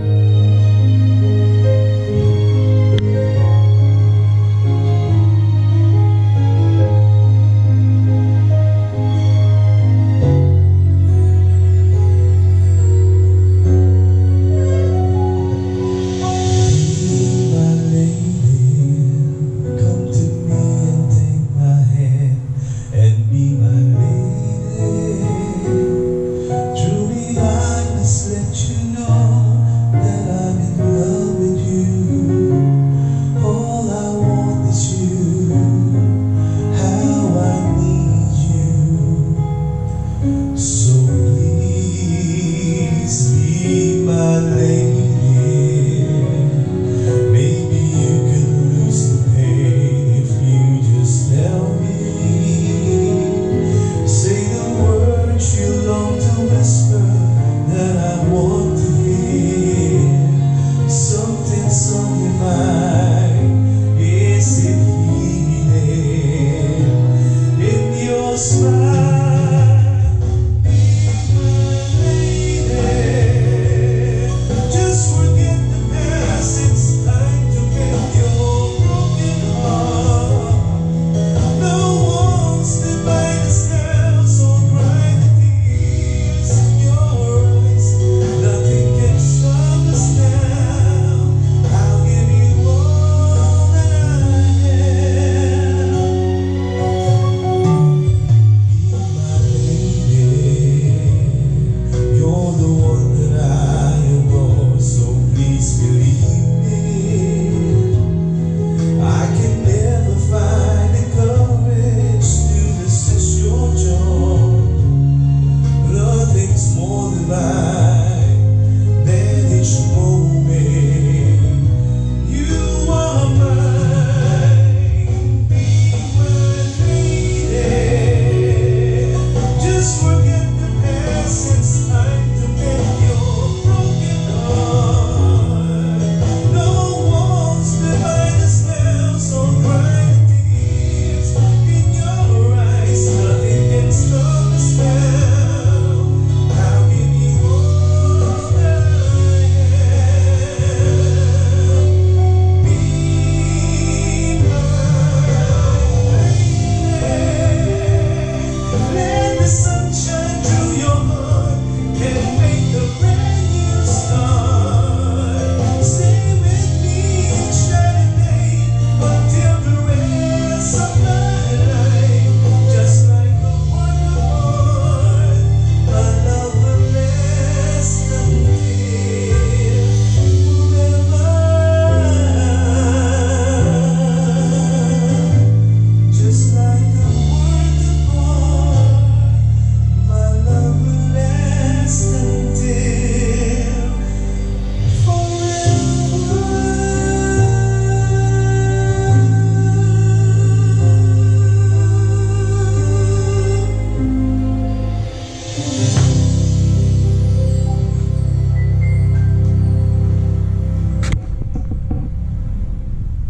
Bye.